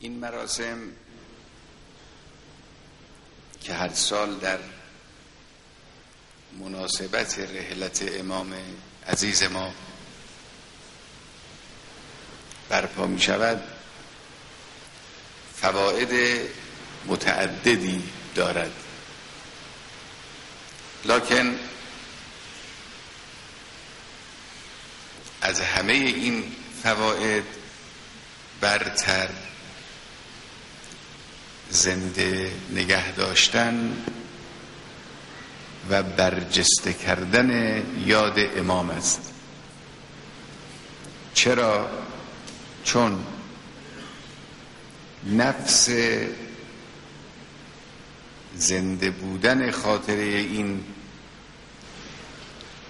این مراسم که هر سال در مناسبت رحلت امام عزیز ما برپا می شود فواید متعددی دارد. لکن از همه این فواید برتر زنده نگه داشتن و برجسته کردن یاد امام است. چرا؟ چون نفس زنده بودن خاطره این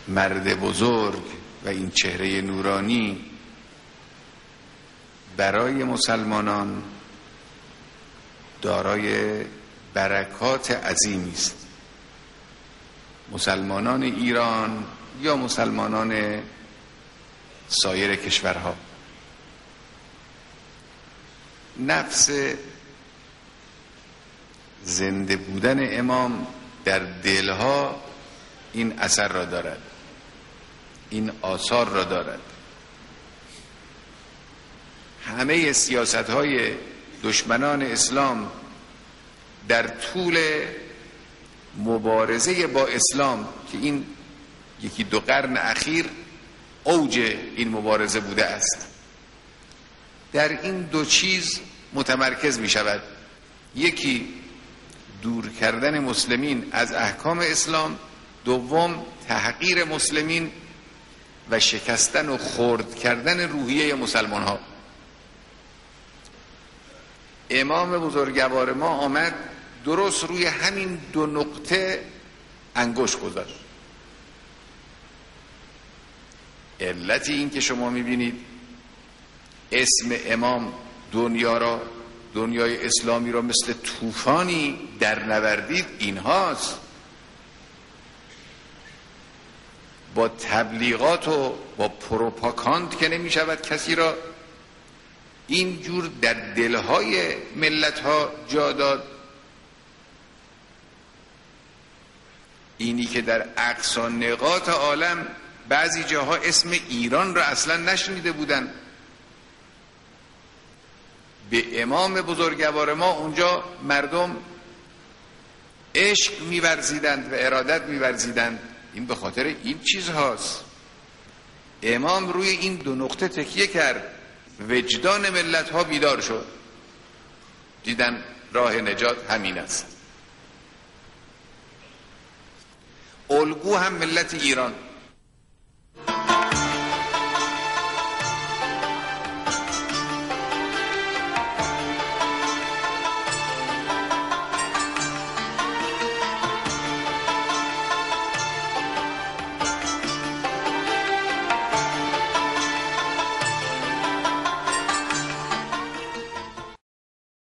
مرد بزرگ و این چهره نورانی برای مسلمانان دارای برکات عظیمی است. مسلمانان ایران یا مسلمانان سایر کشورها. نفس زنده بودن امام در دلها این اثر را دارد. این آثار را دارد. همه سیاست های دشمنان اسلام در طول مبارزه با اسلام که این یکی دو قرن اخیر اوج این مبارزه بوده است. در این دو چیز متمرکز می شود. یکی دور کردن مسلمین از احکام اسلام دوم تحقیر مسلمین و شکستن و خرد کردن روحیه مسلمان ها امام بزرگوار ما آمد درست روی همین دو نقطه انگوش گذاشت. علتی این که شما می‌بینید اسم امام دنیا را دنیای اسلامی را مثل طوفانی در نوردید اینهاست. با تبلیغات و با پروپاکاند که نمی شود کسی را اینجور در دلهای ملت ها جا داد. اینی که در اقصا نقاط عالم بعضی جاها اسم ایران را اصلا نشنیده بودن. به امام بزرگوار ما اونجا مردم عشق میورزیدند و ارادت میورزیدند. این به خاطر این چیز هاست امام روی این دو نقطه تکیه کرد. وجدان ملت ها بیدار شد. دیدن راه نجات همین است. الگو هم ملت ایران.